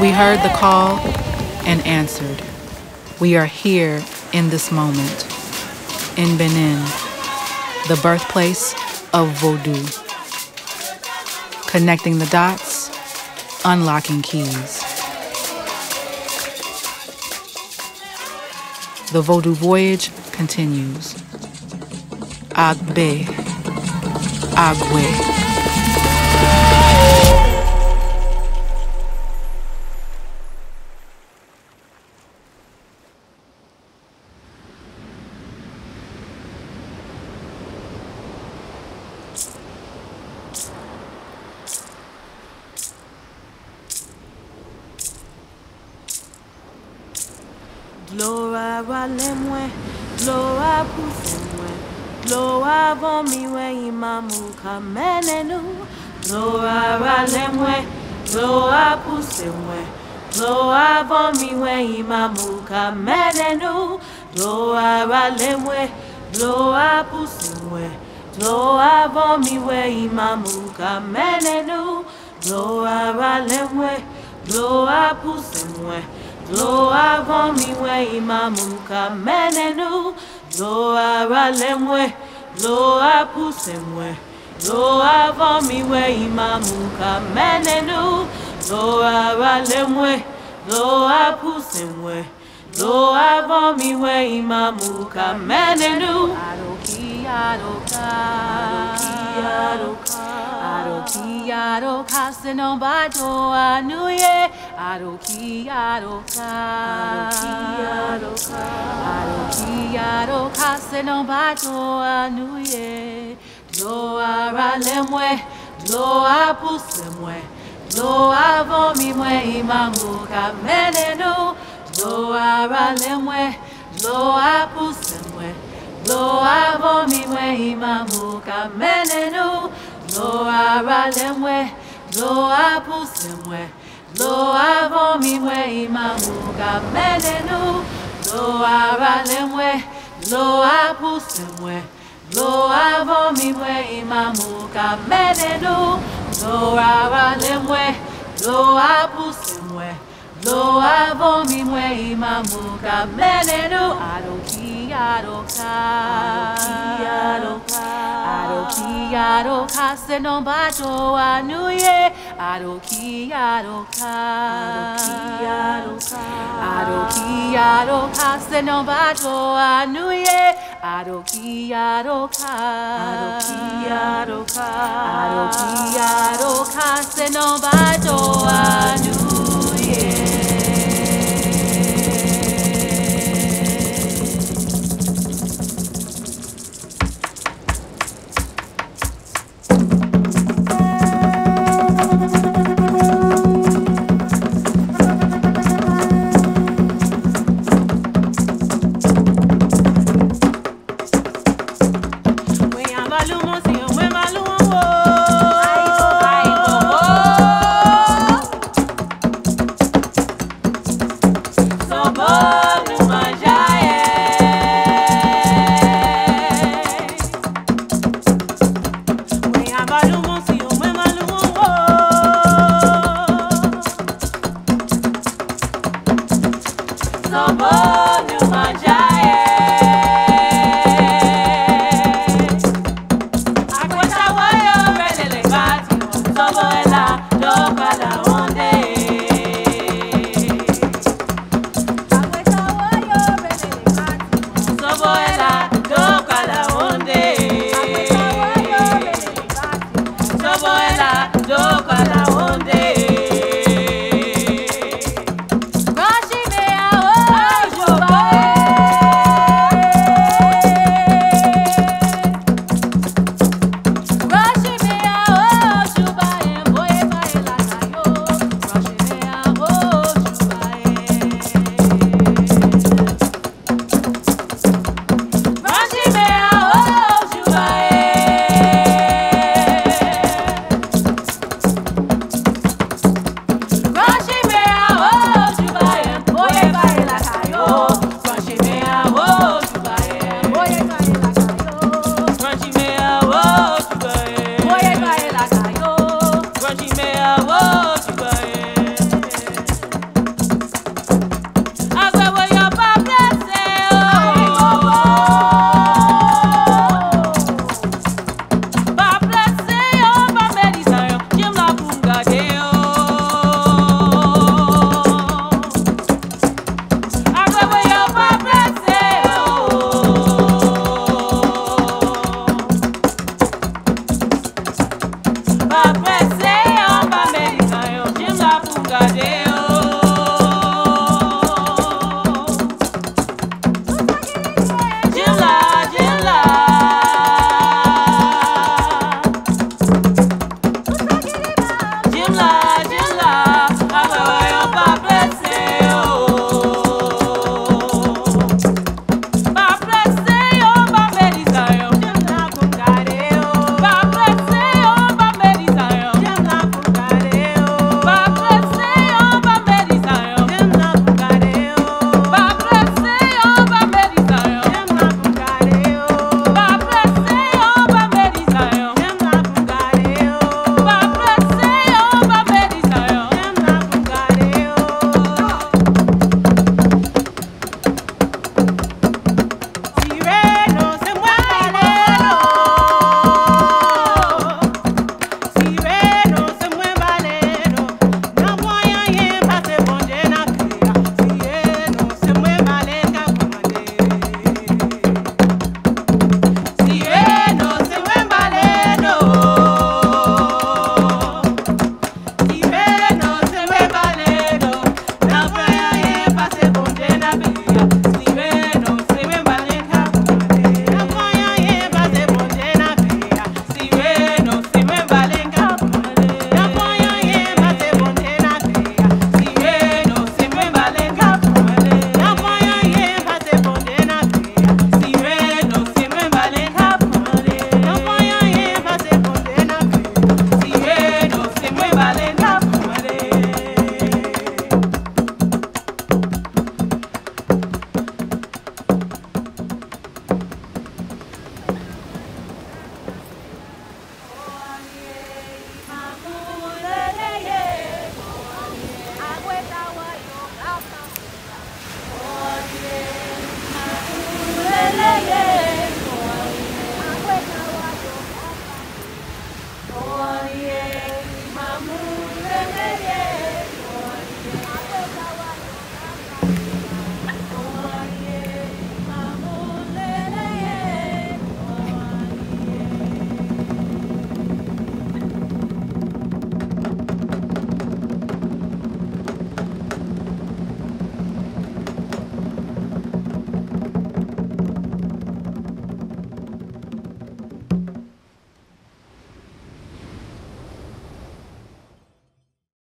We heard the call and answered. We are here in this moment, in Benin, the birthplace of Vodou. Connecting the dots, unlocking keys. The Vodou voyage continues. Agbe, Agwe. Gloa walemwe, gloa pusemwe, gloa vomiwe imamu kamenenu. Gloa walemwe, gloa pusemwe, gloa vomiwe imamu kamenenu. Gloa walemwe, gloa pusemwe, gloa vomiwe imamu kamenenu. Gloa walemwe, gloa pusemwe. Lo avant imamuka menenu. Lo aralemwe Lo apusemwe Lo avant imamuka menenu. Lo aralemwe Lo apusemwe Lo avant imamuka menenu. Aroki aroka. Aroki aroka. Aroki aroka senobato anuye Aroki aroka Aroki aroka Aroki aroka senobato anuye Do aralemwe Do apusemwe Do avomimwe imamuka menenu Do aralemwe Do apusemwe Do avomimwe imamuka menenu Lo aralemwe, lo apusemwe, lo avomimwe imamuka menenu. Lo aralemwe, lo apusemwe, lo avomimwe imamuka menenu. Lo aralemwe, lo apusemwe, lo avomimwe imamuka menenu. Aroki aroka, aroki aroka. Aroki aroka senobato anuye Aroki aroka Aroki aroka senobato anuye Aroki aroka Aroki aroka Aroki aroka senobato anuye Somos uma diária.